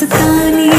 मस्तानी